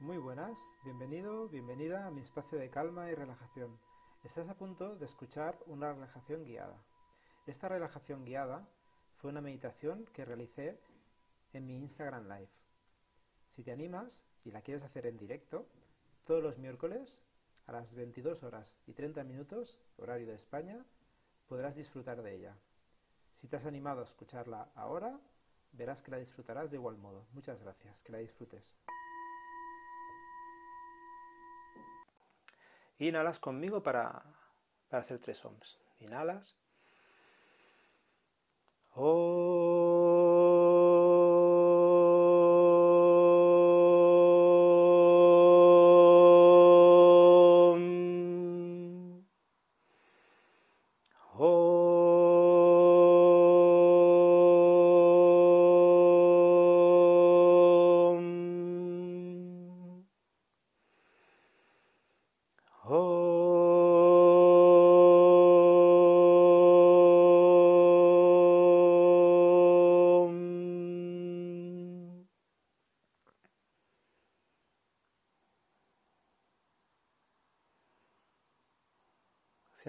Muy buenas, bienvenido, bienvenida a mi espacio de calma y relajación. Estás a punto de escuchar una relajación guiada. Esta relajación guiada fue una meditación que realicé en mi Instagram Live. Si te animas y la quieres hacer en directo, todos los miércoles a las 22 horas y 30 minutos, horario de España, podrás disfrutar de ella. Si te has animado a escucharla ahora, verás que la disfrutarás de igual modo. Muchas gracias, que la disfrutes. Inhalas conmigo para, para hacer tres ohms. Inhalas.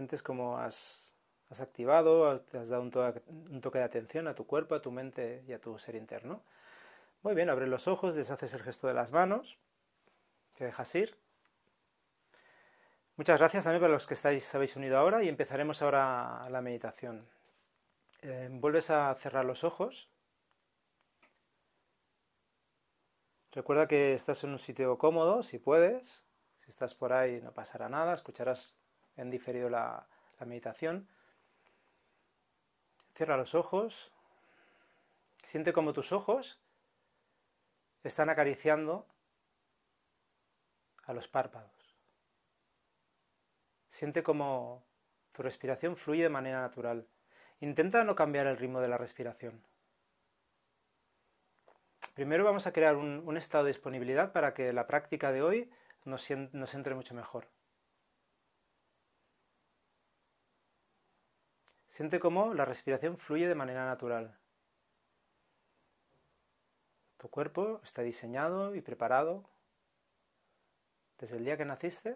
Sientes como has, activado, te has dado un toque, de atención a tu cuerpo, a tu mente y a tu ser interno. Muy bien, abre los ojos, deshaces el gesto de las manos, te dejas ir. Muchas gracias también para los que estáis, habéis unido ahora y empezaremos ahora la meditación. Eh, vuelves a cerrar los ojos. Recuerda que estás en un sitio cómodo, si puedes. Si estás por ahí no pasará nada, escucharás en diferido la, meditación. Cierra los ojos. Siente como tus ojos están acariciando a los párpados. Siente como tu respiración fluye de manera natural. Intenta no cambiar el ritmo de la respiración. Primero vamos a crear un, estado de disponibilidad para que la práctica de hoy nos entre mucho mejor. Siente cómo la respiración fluye de manera natural. Tu cuerpo está diseñado y preparado desde el día que naciste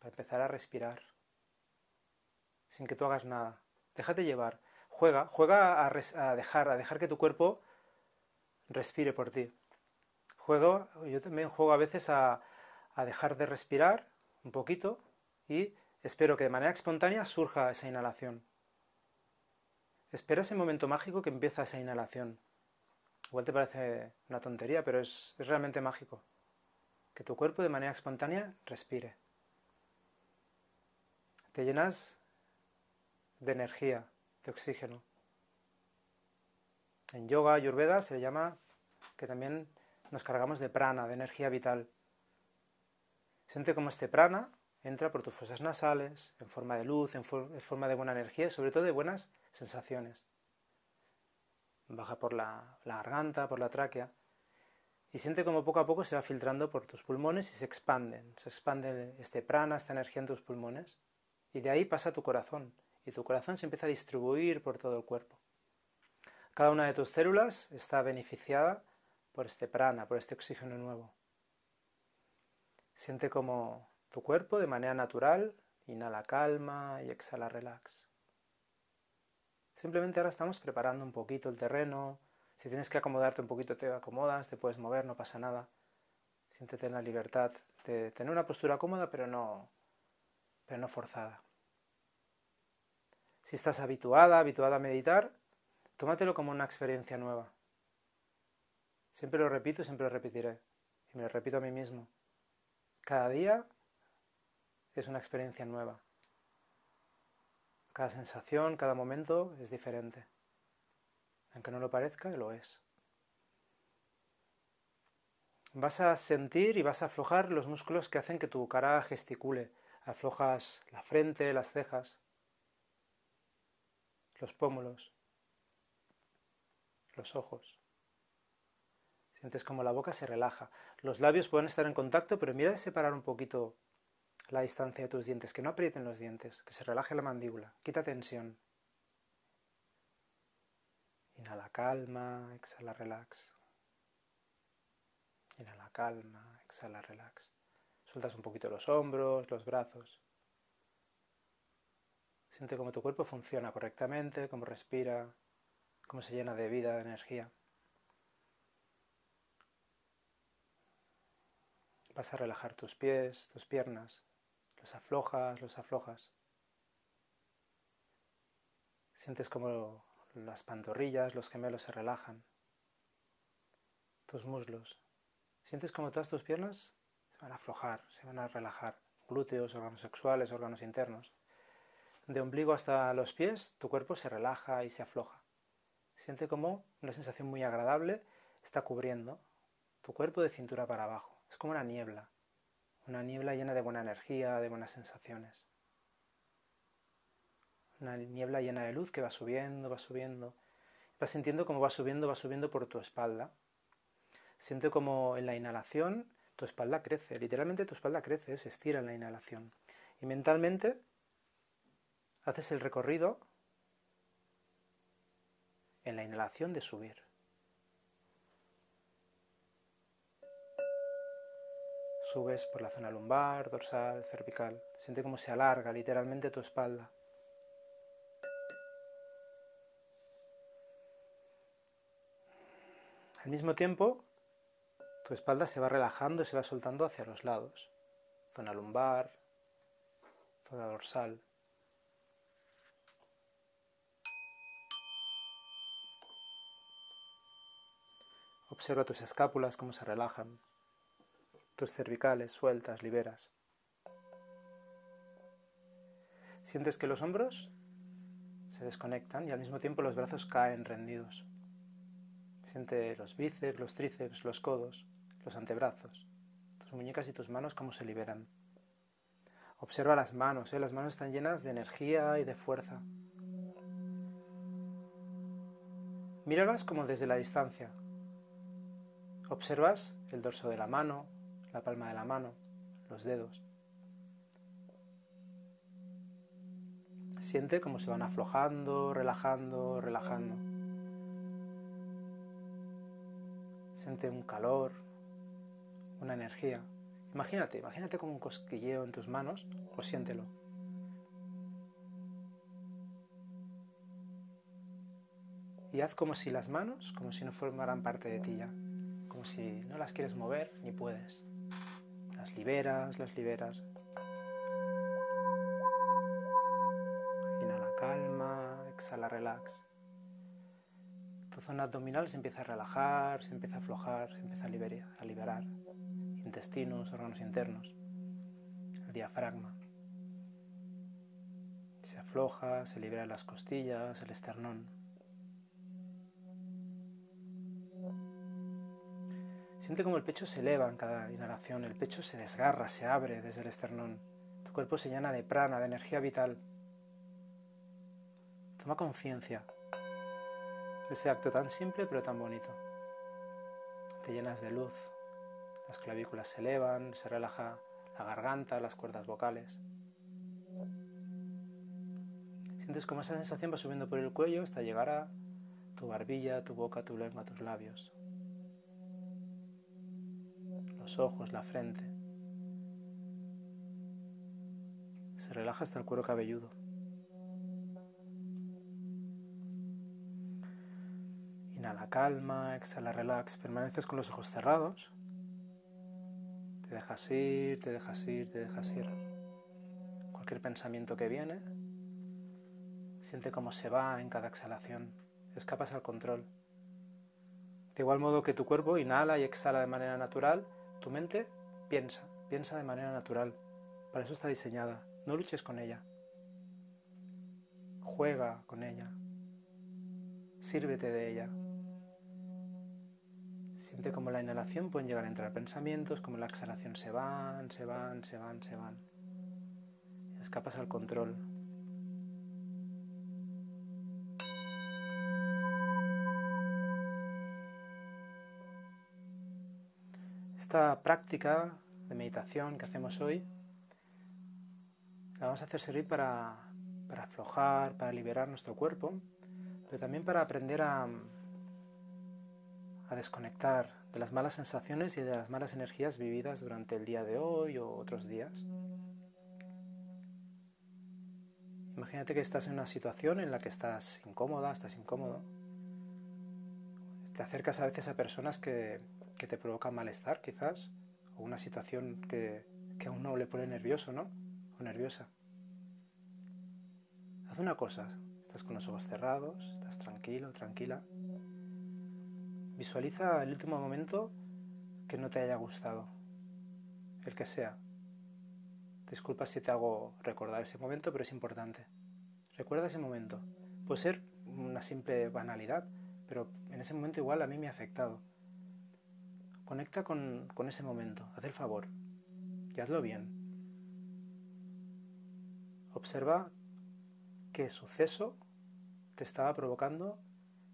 para empezar a respirar sin que tú hagas nada. Déjate llevar. Juega, juega a, dejar, a dejar que tu cuerpo respire por ti. Juego, yo también juego a veces a, a dejar de respirar un poquito y Espero que de manera espontánea surja esa inhalación. Espera ese momento mágico que empieza esa inhalación. Igual te parece una tontería, pero es, es realmente mágico. Que tu cuerpo de manera espontánea respire. Te llenas de energía, de oxígeno. En yoga, ayurveda, se le llama que también nos cargamos de prana, de energía vital. Siente como este prana entra por tus fosas nasales, en forma de luz, en, forma de buena energía y sobre todo de buenas sensaciones. Baja por la, garganta, por la tráquea y siente como poco a poco se va filtrando por tus pulmones y se expanden. Se expande este prana, esta energía en tus pulmones y de ahí pasa a tu corazón y tu corazón se empieza a distribuir por todo el cuerpo. Cada una de tus células está beneficiada por este prana, por este oxígeno nuevo. Siente como tu cuerpo de manera natural. Inhala calma y exhala relax. Simplemente ahora estamos preparando un poquito el terreno. Si tienes que acomodarte un poquito, te acomodas, te puedes mover, no pasa nada. Siéntete en la libertad de tener una postura cómoda, pero no, pero no forzada. Si estás habituada, habituada a meditar, tómatelo como una experiencia nueva. Siempre lo repito, siempre lo repetiré. Y me lo repito a mí mismo. Cada día es una experiencia nueva. Cada sensación, cada momento es diferente. Aunque no lo parezca, lo es. Vas a sentir y vas a aflojar los músculos que hacen que tu cara gesticule. Aflojas la frente, las cejas, los pómulos, los ojos. Sientes como la boca se relaja. Los labios pueden estar en contacto, pero mira de separar un poquito la distancia de tus dientes, que no aprieten los dientes, que se relaje la mandíbula, quita tensión. Inhala calma, exhala relax. Inhala calma, exhala relax. Sueltas un poquito los hombros, los brazos. Siente cómo tu cuerpo funciona correctamente, cómo respira, cómo se llena de vida, de energía. Vas a relajar tus pies, tus piernas, los aflojas, los aflojas. Sientes como las pantorrillas, los gemelos se relajan, tus muslos. Sientes como todas tus piernas se van a aflojar, se van a relajar. Glúteos, órganos sexuales, órganos internos. De ombligo hasta los pies, tu cuerpo se relaja y se afloja. Siente como una sensación muy agradable está cubriendo tu cuerpo de cintura para abajo. Es como una niebla, una niebla llena de buena energía, de buenas sensaciones. Una niebla llena de luz que va subiendo, va subiendo. Vas sintiendo cómo va subiendo, va subiendo por tu espalda. Siente como en la inhalación tu espalda crece, literalmente tu espalda crece, se estira en la inhalación. Y mentalmente haces el recorrido en la inhalación de subir. Subes por la zona lumbar, dorsal, cervical. Siente cómo se alarga literalmente tu espalda. Al mismo tiempo, tu espalda se va relajando y se va soltando hacia los lados. Zona lumbar, zona dorsal. Observa tus escápulas cómo se relajan tus cervicales sueltas, liberas. Sientes que los hombros se desconectan y al mismo tiempo los brazos caen rendidos. Siente los bíceps, los tríceps, los codos, los antebrazos, tus muñecas y tus manos cómo se liberan. Observa las manos, ¿eh? las manos están llenas de energía y de fuerza. Míralas como desde la distancia. Observas el dorso de la mano, la palma de la mano, los dedos. Siente cómo se van aflojando, relajando, relajando. Siente un calor, una energía. Imagínate, imagínate como un cosquilleo en tus manos o siéntelo. Y haz como si las manos, como si no formaran parte de ti ya, como si no las quieres mover ni puedes liberas, las liberas. Inhala calma, exhala relax. Tu zona abdominal se empieza a relajar, se empieza a aflojar, se empieza a liberar, a liberar. Intestinos, órganos internos, el diafragma. Se afloja, se libera las costillas, el esternón. Siente como el pecho se eleva en cada inhalación, el pecho se desgarra, se abre desde el esternón. Tu cuerpo se llena de prana, de energía vital. Toma conciencia de ese acto tan simple pero tan bonito. Te llenas de luz, las clavículas se elevan, se relaja la garganta, las cuerdas vocales. Sientes como esa sensación va subiendo por el cuello hasta llegar a tu barbilla, tu boca, tu lengua, tus labios los ojos, la frente. Se relaja hasta el cuero cabelludo. Inhala calma, exhala relax. Permaneces con los ojos cerrados. Te dejas ir, te dejas ir, te dejas ir. Cualquier pensamiento que viene, siente cómo se va en cada exhalación. Escapas al control. De igual modo que tu cuerpo inhala y exhala de manera natural, tu mente piensa, piensa de manera natural. Para eso está diseñada. No luches con ella. Juega con ella. Sírvete de ella. Siente como la inhalación pueden llegar a entrar pensamientos, como la exhalación se van, se van, se van, se van. Escapas al control. Esta práctica de meditación que hacemos hoy la vamos a hacer servir para, aflojar, para liberar nuestro cuerpo, pero también para aprender a, a desconectar de las malas sensaciones y de las malas energías vividas durante el día de hoy o otros días. Imagínate que estás en una situación en la que estás incómoda, estás incómodo. Te acercas a veces a personas que, te provocan malestar, quizás, o una situación que, que a uno le pone nervioso, ¿no? O nerviosa. Haz una cosa, estás con los ojos cerrados, estás tranquilo, tranquila. Visualiza el último momento que no te haya gustado, el que sea. Disculpa si te hago recordar ese momento, pero es importante. Recuerda ese momento. Puede ser una simple banalidad, pero en ese momento igual a mí me ha afectado. Conecta con, ese momento, haz el favor y hazlo bien. Observa qué suceso te estaba provocando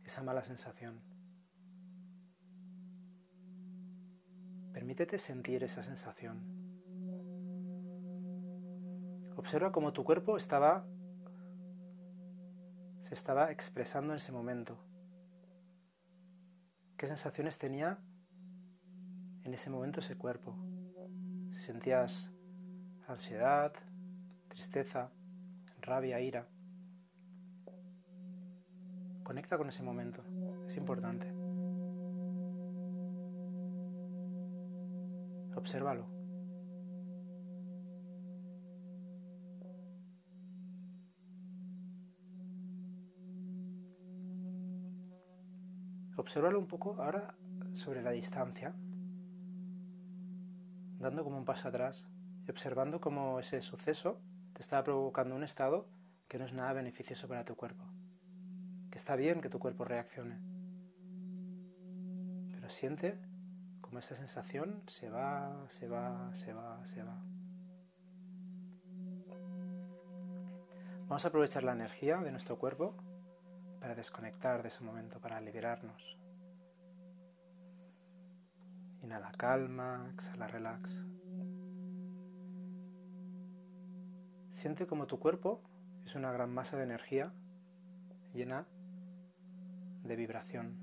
esa mala sensación. Permítete sentir esa sensación. Observa cómo tu cuerpo estaba se estaba expresando en ese momento. ¿Qué sensaciones tenía en ese momento ese cuerpo? ¿Sentías ansiedad, tristeza, rabia, ira? Conecta con ese momento, es importante. Obsérvalo. Obsérvalo un poco ahora sobre la distancia, dando como un paso atrás y observando cómo ese suceso te está provocando un estado que no es nada beneficioso para tu cuerpo. Que está bien que tu cuerpo reaccione, pero siente como esa sensación se va, se va, se va, se va. Vamos a aprovechar la energía de nuestro cuerpo para desconectar de ese momento, para liberarnos. Inhala calma, exhala relax. Siente como tu cuerpo es una gran masa de energía llena de vibración.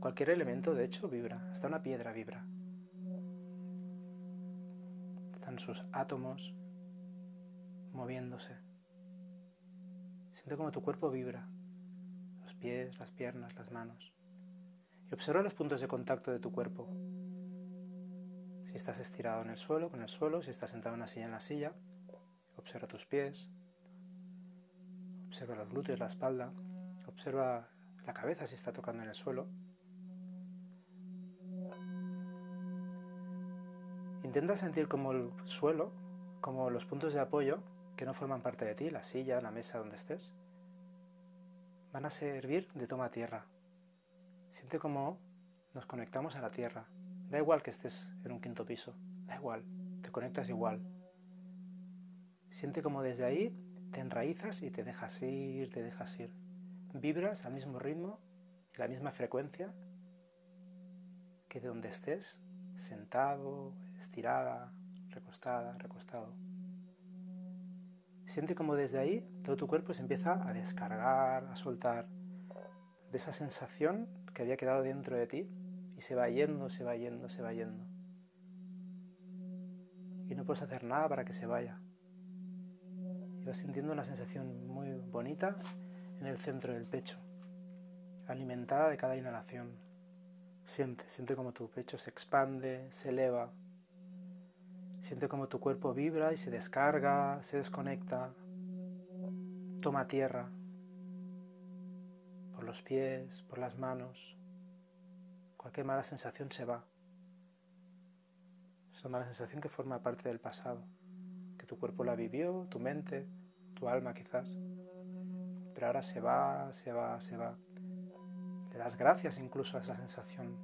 Cualquier elemento, de hecho, vibra. Hasta una piedra vibra. Están sus átomos moviéndose. Siente como tu cuerpo vibra. Los pies, las piernas, las manos. Y observa los puntos de contacto de tu cuerpo. Si estás estirado en el suelo, con el suelo. Si estás sentado en una silla, en la silla. Observa tus pies. Observa los glúteos, la espalda. Observa la cabeza si está tocando en el suelo. Intenta sentir como el suelo, como los puntos de apoyo que no forman parte de ti, la silla, la mesa donde estés, van a servir de toma tierra. Siente como nos conectamos a la tierra. Da igual que estés en un quinto piso, da igual, te conectas igual. Siente como desde ahí te enraizas y te dejas ir, te dejas ir. Vibras al mismo ritmo y la misma frecuencia que de donde estés, sentado, estirada, recostada, recostado. Siente como desde ahí todo tu cuerpo se empieza a descargar, a soltar de esa sensación que había quedado dentro de ti y se va yendo, se va yendo, se va yendo. Y no puedes hacer nada para que se vaya. Y vas sintiendo una sensación muy bonita en el centro del pecho, alimentada de cada inhalación. Siente, siente como tu pecho se expande, se eleva, Siente como tu cuerpo vibra y se descarga, se desconecta, toma tierra por los pies, por las manos. Cualquier mala sensación se va. Es una mala sensación que forma parte del pasado, que tu cuerpo la vivió, tu mente, tu alma quizás. Pero ahora se va, se va, se va. Le das gracias incluso a esa sensación.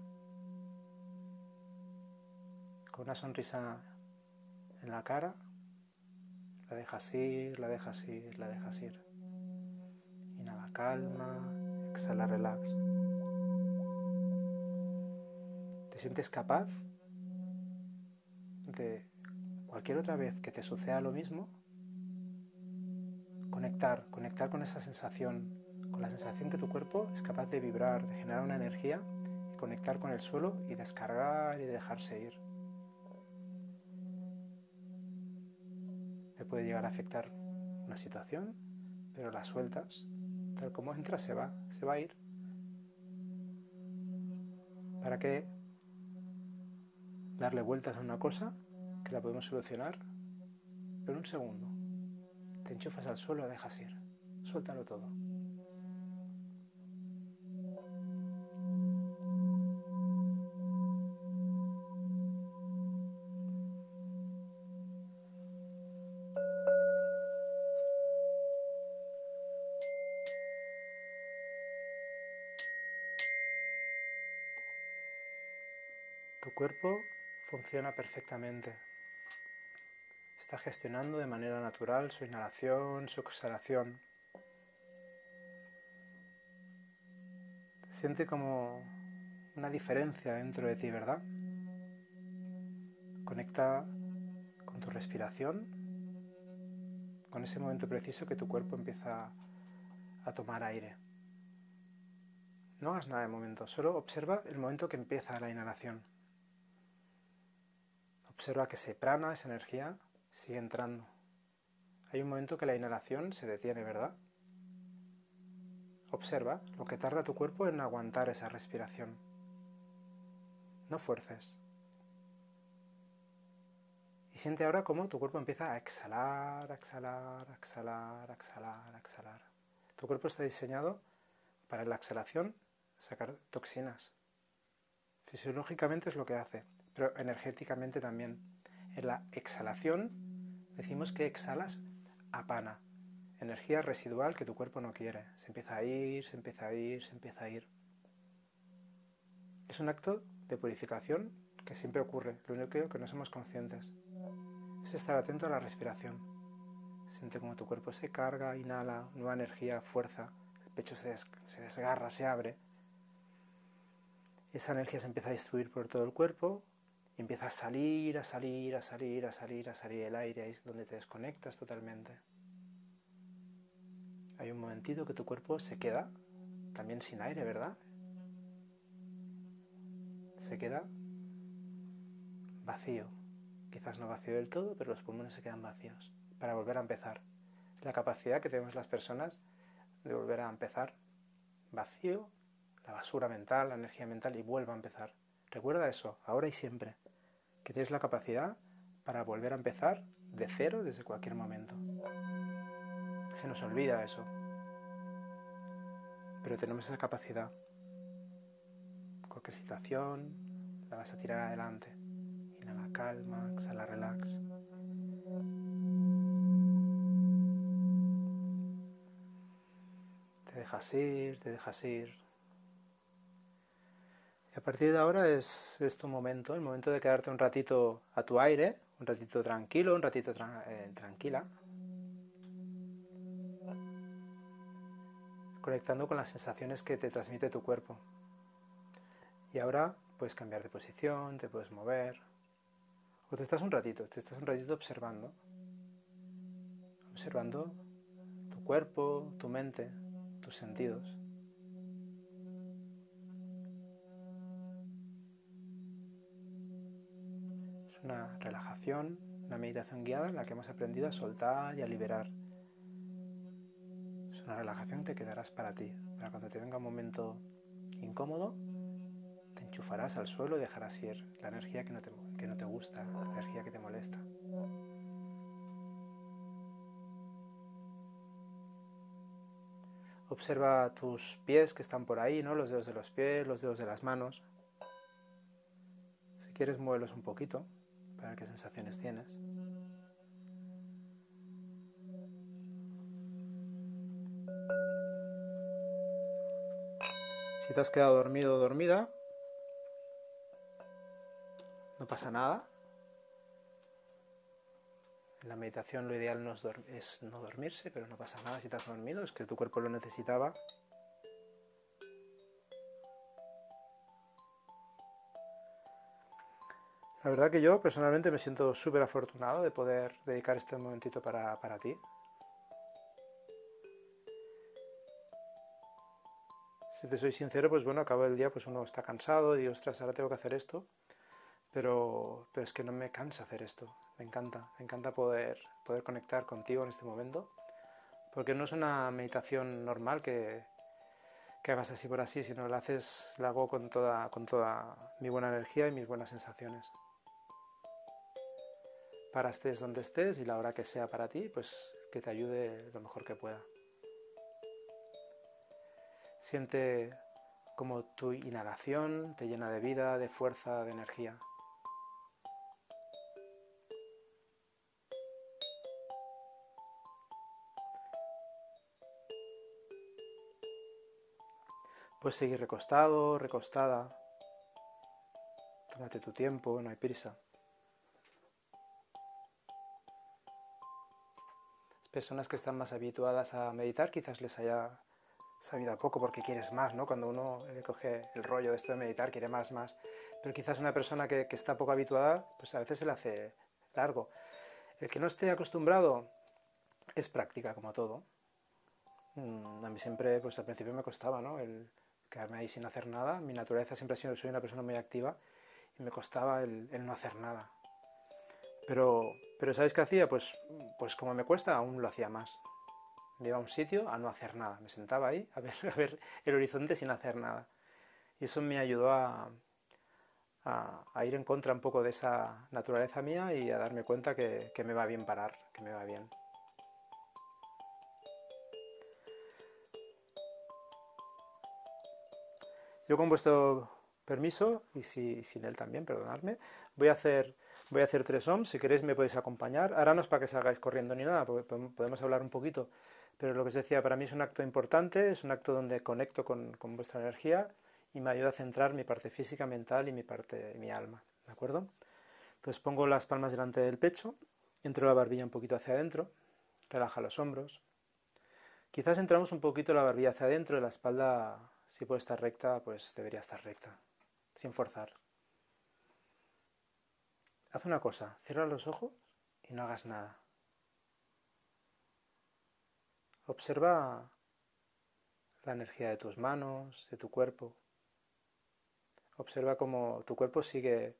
Con una sonrisa en la cara, la dejas ir, la dejas ir, la dejas ir. Inhala calma, exhala relax. ¿Te sientes capaz de cualquier otra vez que te suceda lo mismo? Conectar, conectar con esa sensación, con la sensación que tu cuerpo es capaz de vibrar, de generar una energía conectar con el suelo y descargar y dejarse ir. Te puede llegar a afectar una situación, pero la sueltas, tal como entra se va, se va a ir. ¿Para qué darle vueltas a una cosa que la podemos solucionar en un segundo? Te enchufas al suelo, dejas ir, suéltalo todo. Tu cuerpo funciona perfectamente. Está gestionando de manera natural su inhalación, su exhalación. Siente como una diferencia dentro de ti, ¿verdad? Conecta con tu respiración, con ese momento preciso que tu cuerpo empieza a tomar aire. No hagas nada de momento, solo observa el momento que empieza la inhalación. Observa que ese prana, esa energía, sigue entrando. Hay un momento que la inhalación se detiene, ¿verdad? Observa lo que tarda tu cuerpo en aguantar esa respiración. No fuerces. Y siente ahora cómo tu cuerpo empieza a exhalar, a exhalar, a exhalar, a exhalar, a exhalar. Tu cuerpo está diseñado para la exhalación sacar toxinas. Fisiológicamente es lo que hace pero energéticamente también. En la exhalación decimos que exhalas apana, energía residual que tu cuerpo no quiere. Se empieza a ir, se empieza a ir, se empieza a ir. Es un acto de purificación que siempre ocurre, lo único que no somos conscientes. Es estar atento a la respiración. Siente como tu cuerpo se carga, inhala, nueva energía, fuerza, el pecho se, se desgarra, se abre. Esa energía se empieza a distribuir por todo el cuerpo, y empieza a salir, a salir, a salir, a salir, a salir el aire, ahí es donde te desconectas totalmente. Hay un momentito que tu cuerpo se queda también sin aire, ¿verdad? Se queda vacío. Quizás no vacío del todo, pero los pulmones se quedan vacíos para volver a empezar. Es la capacidad que tenemos las personas de volver a empezar vacío, la basura mental, la energía mental y vuelva a empezar. Recuerda eso, ahora y siempre, que tienes la capacidad para volver a empezar de cero desde cualquier momento. Se nos olvida eso, pero tenemos esa capacidad. Cualquier situación la vas a tirar adelante. Inhala calma, exhala relax. Te dejas ir, te dejas ir, y a partir de ahora es, tu momento, el momento de quedarte un ratito a tu aire, un ratito tranquilo, un ratito eh, tranquila, conectando con las sensaciones que te transmite tu cuerpo. Y ahora puedes cambiar de posición, te puedes mover, o te estás un ratito, te estás un ratito observando, observando tu cuerpo, tu mente, tus sentidos. Una relajación, una meditación guiada en la que hemos aprendido a soltar y a liberar. Es una relajación que te quedarás para ti, para cuando te venga un momento incómodo, te enchufarás al suelo y dejarás ir la energía que no te, que no te gusta, la energía que te molesta. Observa tus pies que están por ahí, ¿no? Los dedos de los pies, los dedos de las manos. Si quieres, muévelos un poquito ver qué sensaciones tienes. Si te has quedado dormido o dormida, no pasa nada. En la meditación lo ideal es no dormirse, pero no pasa nada si te has dormido, es que tu cuerpo lo necesitaba La verdad que yo personalmente me siento súper afortunado de poder dedicar este momentito para, para ti. Si te soy sincero, pues bueno, acabo el día, pues uno está cansado y ostras, ahora tengo que hacer esto, pero, pero es que no me cansa hacer esto, me encanta, me encanta poder, poder conectar contigo en este momento, porque no es una meditación normal que, que hagas así por así, sino la haces, la hago con toda, con toda mi buena energía y mis buenas sensaciones. Para estés donde estés y la hora que sea para ti, pues que te ayude lo mejor que pueda. Siente como tu inhalación te llena de vida, de fuerza, de energía. Puedes seguir recostado, recostada. Tómate tu tiempo, no hay prisa. Personas que están más habituadas a meditar quizás les haya sabido a poco porque quieres más, ¿no? Cuando uno le coge el rollo de esto de meditar, quiere más, más. Pero quizás una persona que, que está poco habituada, pues a veces se le hace largo. El que no esté acostumbrado es práctica, como todo. Mm, a mí siempre, pues al principio me costaba, ¿no? El, quedarme ahí sin hacer nada. Mi naturaleza siempre ha sido, soy una persona muy activa y me costaba el, no hacer nada. Pero, pero ¿sabes qué hacía? Pues, pues como me cuesta, aún lo hacía más. Me iba a un sitio a no hacer nada. Me sentaba ahí a ver, el horizonte sin hacer nada. Y eso me ayudó a, ir en contra un poco de esa naturaleza mía y a darme cuenta que, que me va bien parar, que me va bien. Yo con vuestro permiso, y si, sin él también, perdonadme, voy a hacer, voy a hacer tres ohms, si queréis me podéis acompañar. Ahora no es para que salgáis corriendo ni nada, porque podemos hablar un poquito, pero lo que os decía, para mí es un acto importante, es un acto donde conecto con, vuestra energía y me ayuda a centrar mi parte física, mental y mi parte, mi alma, ¿de acuerdo? Entonces pongo las palmas delante del pecho, entro la barbilla un poquito hacia adentro, relaja los hombros. Quizás entramos un poquito la barbilla hacia adentro, la espalda si puede estar recta, pues debería estar recta, sin forzar. Haz una cosa, cierra los ojos y no hagas nada. Observa la energía de tus manos, de tu cuerpo. Observa cómo tu cuerpo sigue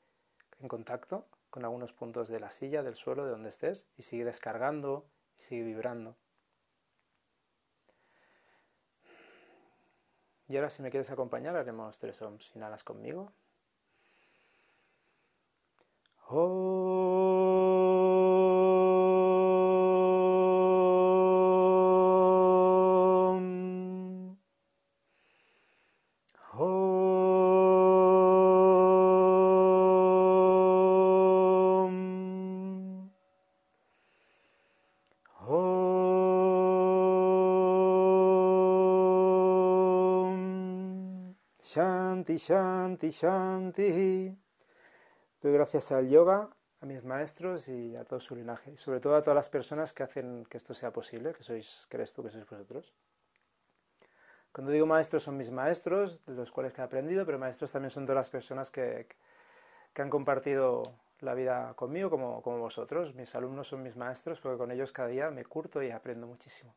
en contacto con algunos puntos de la silla, del suelo, de donde estés, y sigue descargando y sigue vibrando. Y ahora si me quieres acompañar haremos tres ohms. Inhalas conmigo. Om. Om. Om. Shanti, Shanti, Shanti. Doy gracias al yoga, a mis maestros y a todo su linaje. Y sobre todo a todas las personas que hacen que esto sea posible, que sois, que eres tú, que sois vosotros. Cuando digo maestros son mis maestros, de los cuales he aprendido, pero maestros también son todas las personas que, que han compartido la vida conmigo como, como vosotros. Mis alumnos son mis maestros porque con ellos cada día me curto y aprendo muchísimo.